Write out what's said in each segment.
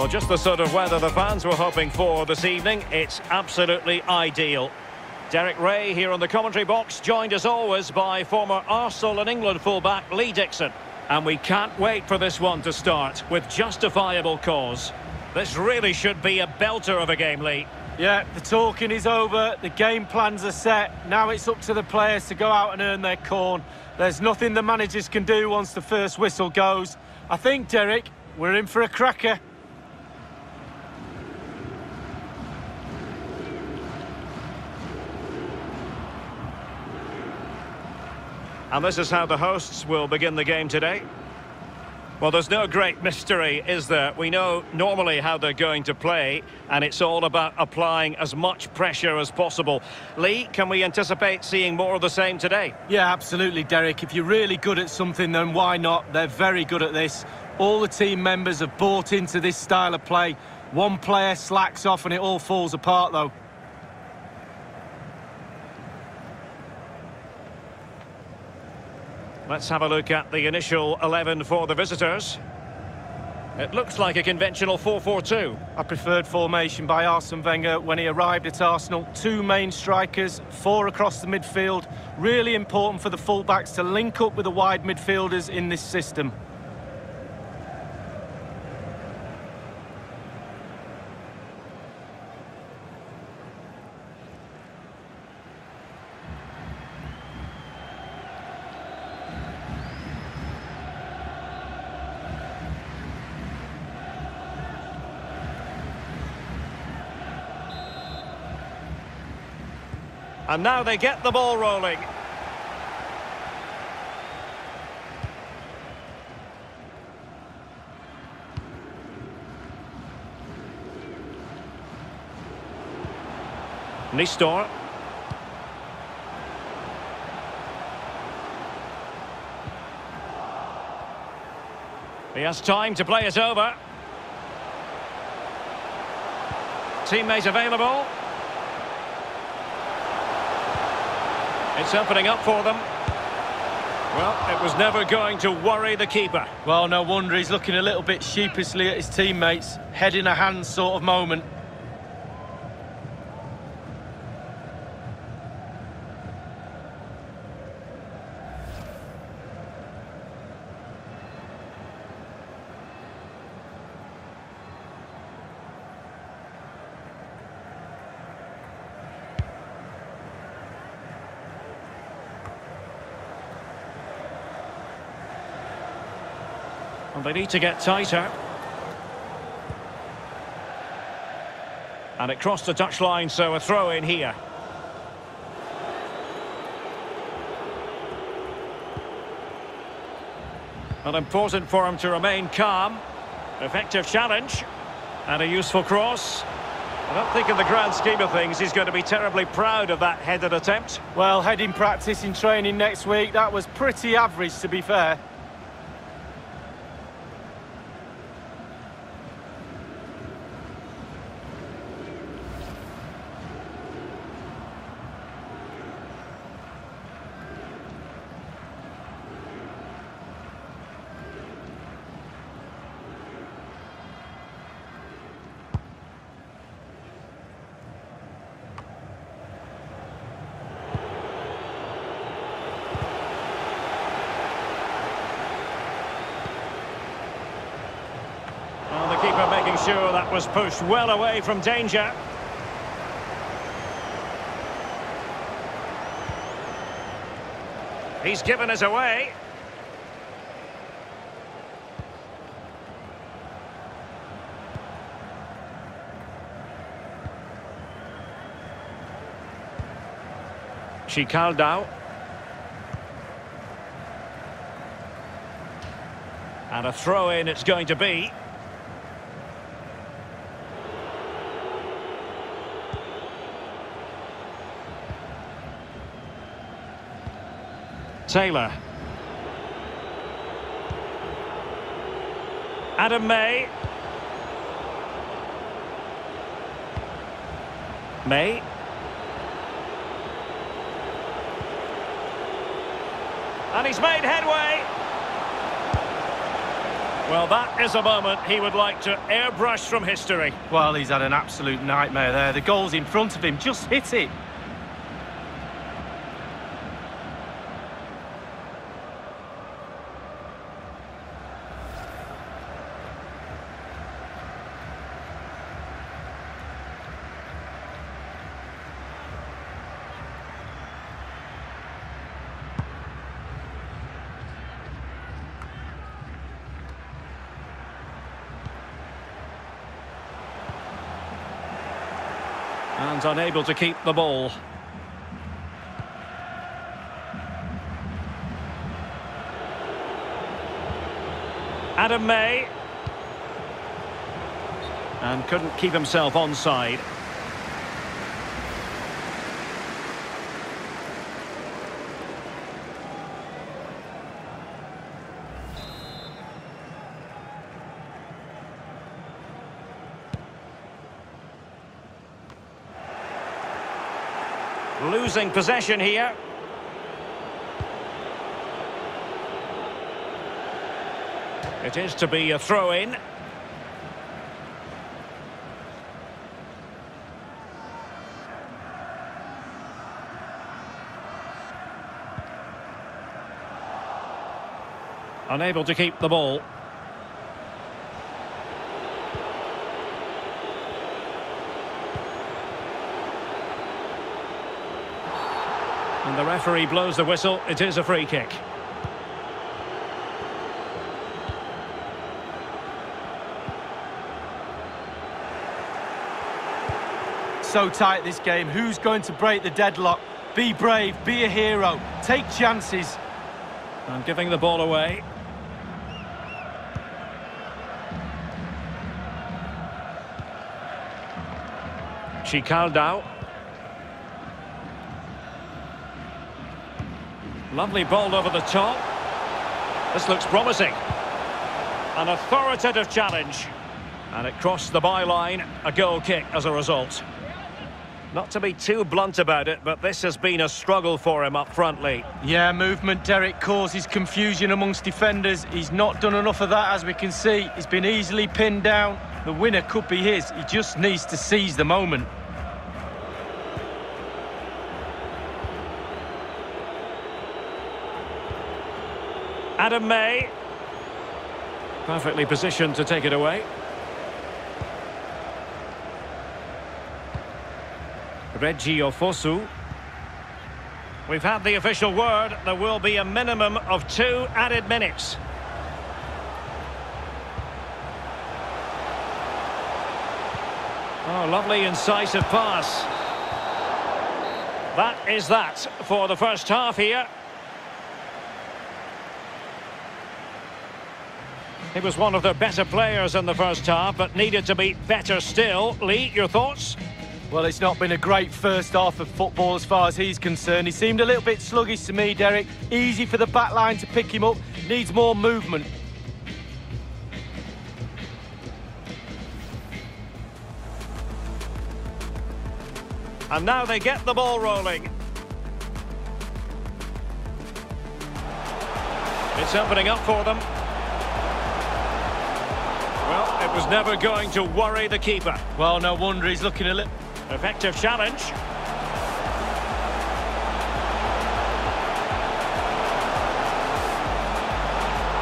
Well, just the sort of weather the fans were hoping for this evening. It's absolutely ideal. Derek Ray here on the commentary box, joined as always by former Arsenal and England fullback Lee Dixon. And we can't wait for this one to start with justifiable cause. This really should be a belter of a game, Lee. Yeah, the talking is over, the game plans are set. Now it's up to the players to go out and earn their corn. There's nothing the managers can do once the first whistle goes. I think, Derek, we're in for a cracker. And this is how the hosts will begin the game today. Well, there's no great mystery, is there? We know normally how they're going to play, and it's all about applying as much pressure as possible. Lee, can we anticipate seeing more of the same today? Yeah, absolutely, Derek. If you're really good at something, then why not? They're very good at this. All the team members have bought into this style of play. One player slacks off and it all falls apart, though. Let's have a look at the initial 11 for the visitors. It looks like a conventional 4-4-2. A preferred formation by Arsene Wenger when he arrived at Arsenal. Two main strikers, four across the midfield. Really important for the fullbacks to link up with the wide midfielders in this system. And now they get the ball rolling. Nistor. He has time to play it over. Teammate available. It's opening up for them. Well, it was never going to worry the keeper. Well, no wonder he's looking a little bit sheepishly at his teammates. Head in a hand sort of moment. And they need to get tighter. And it crossed the touchline, so a throw in here. Well, important for him to remain calm. Effective challenge. And a useful cross. I don't think in the grand scheme of things he's going to be terribly proud of that headed attempt. Well, heading practice in training next week, that was pretty average to be fair. Making sure that was pushed well away from danger. He's given us away. Cicâldău. And a throw-in it's going to be. Taylor. Adam May. May. And he's made headway. Well, that is a moment he would like to airbrush from history. Well, he's had an absolute nightmare there. The goal's in front of him, just hit it. And unable to keep the ball. Adam May. And couldn't keep himself onside. Losing possession here. It is to be a throw-in. Unable to keep the ball. The referee blows the whistle. It is a free kick. So tight this game. Who's going to break the deadlock? Be brave, be a hero, take chances. And giving the ball away. Cicâldău. Lovely ball over the top. This looks promising. An authoritative challenge. And it crossed the byline. A goal kick as a result. Not to be too blunt about it, but this has been a struggle for him up front, Lee. Yeah, movement, Derek, causes confusion amongst defenders. He's not done enough of that, as we can see. He's been easily pinned down. The winner could be his. He just needs to seize the moment. Adam May. Perfectly positioned to take it away. Reggie Ofosu. We've had the official word. There will be a minimum of two added minutes. Oh, lovely incisive pass. That is that for the first half here. He was one of their better players in the first half, but needed to be better still. Lee, your thoughts? Well, it's not been a great first half of football as far as he's concerned. He seemed a little bit sluggish to me, Derek. Easy for the back line to pick him up. Needs more movement. And now they get the ball rolling. It's opening up for them. Was never going to worry the keeper. Well, no wonder he's looking a little... Effective challenge.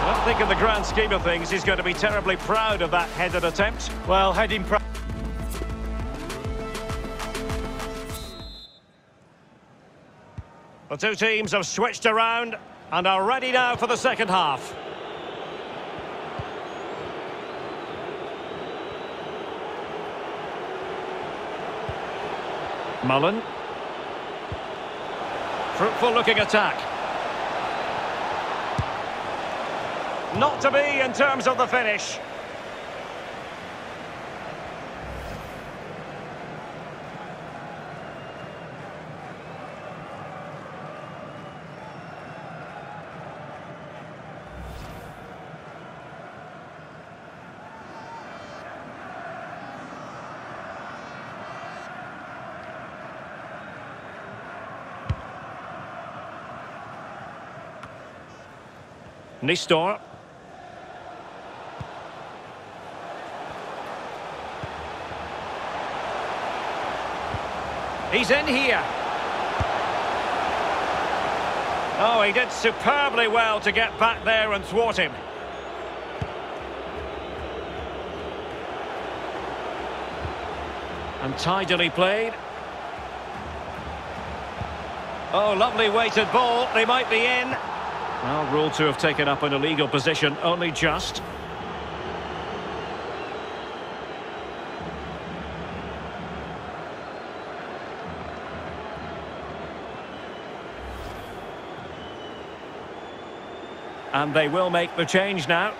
I don't think in the grand scheme of things he's going to be terribly proud of that headed attempt. Well, heading... The two teams have switched around and are ready now for the second half. Mullin. Fruitful looking attack. Not to be in terms of the finish. Nistor. He's in here. Oh, he did superbly well to get back there and thwart him. And tidily played. Oh, lovely weighted ball. They might be in. Well, ruled to have taken up an illegal position, only just. And they will make the change now.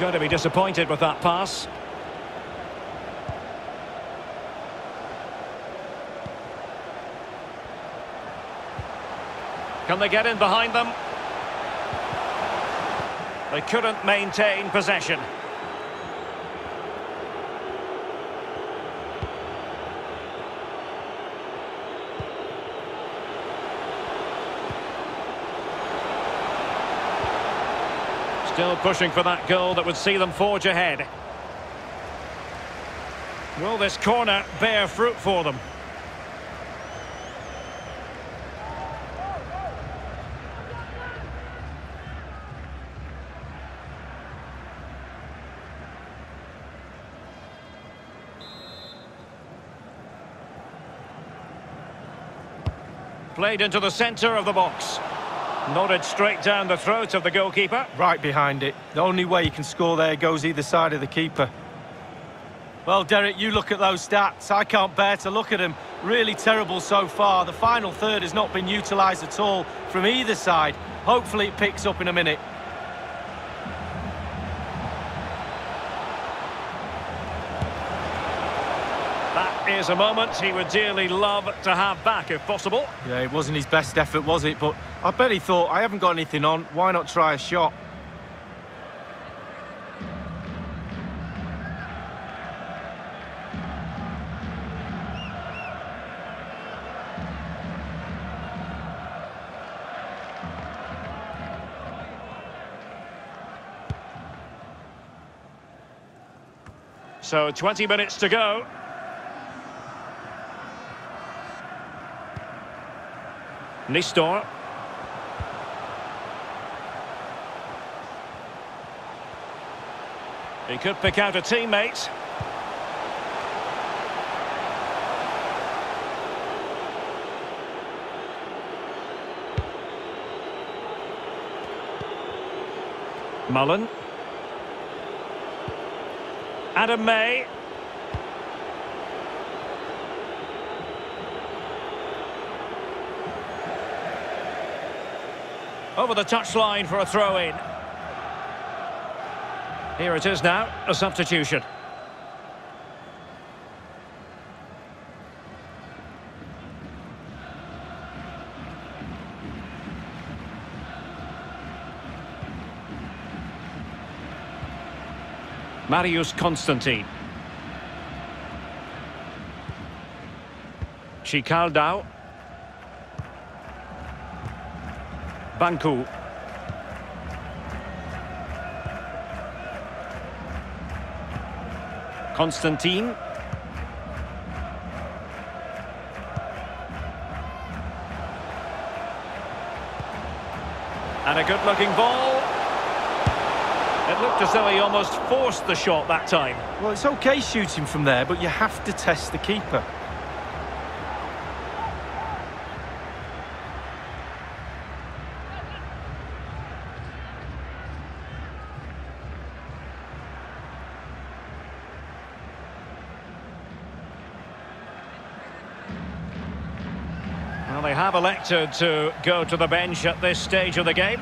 Going to be disappointed with that pass. Can they get in behind them? They couldn't maintain possession. Still pushing for that goal that would see them forge ahead. Will this corner bear fruit for them? Played into the centre of the box. Nodded straight down the throat of the goalkeeper. Right behind it. The only way you can score there goes either side of the keeper. Well, Derek, you look at those stats. I can't bear to look at them. Really terrible so far. The final third has not been utilised at all from either side. Hopefully it picks up in a minute. That is a moment he would dearly love to have back if possible. Yeah, it wasn't his best effort, was it? But I bet he thought, I haven't got anything on. Why not try a shot? So 20 minutes to go. Nistor. He could pick out a teammate. Mullin. Adam May. Over the touchline for a throw-in. Here it is now, a substitution. Marius Constantin. Cicâldău. Bancu. Constantin. And a good-looking ball. It looked as though he almost forced the shot that time. Well, it's okay shooting from there, but you have to test the keeper. Have elected to go to the bench at this stage of the game.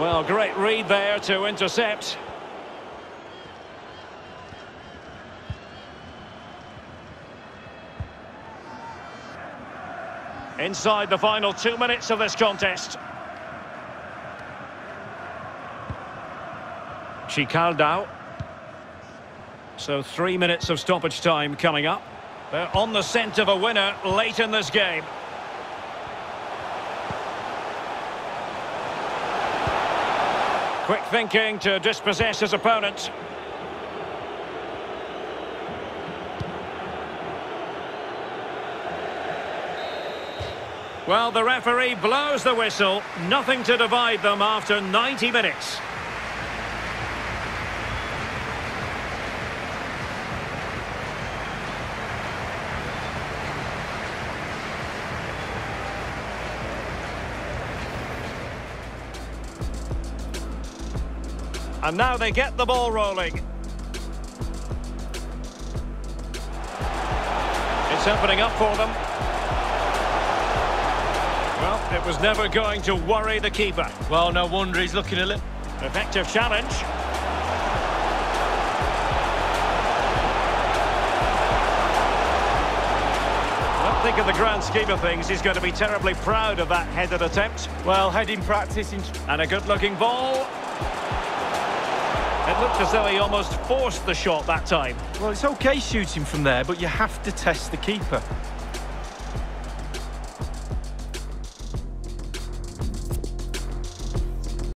Well, great read there to intercept. Inside the final two minutes of this contest. Cicâldău. So three minutes of stoppage time coming up. They're on the scent of a winner late in this game. Quick thinking to dispossess his opponent. Well, the referee blows the whistle. Nothing to divide them after 90 minutes. And now they get the ball rolling. It's opening up for them. Well, it was never going to worry the keeper. Well, no wonder he's looking a little... Effective challenge. I don't think in the grand scheme of things he's going to be terribly proud of that headed attempt. Well, heading practice... In... And a good-looking ball. Looked as though he almost forced the shot that time. Well, it's OK shooting from there, but you have to test the keeper.